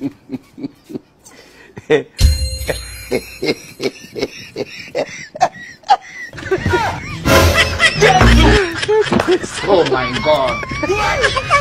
oh my god.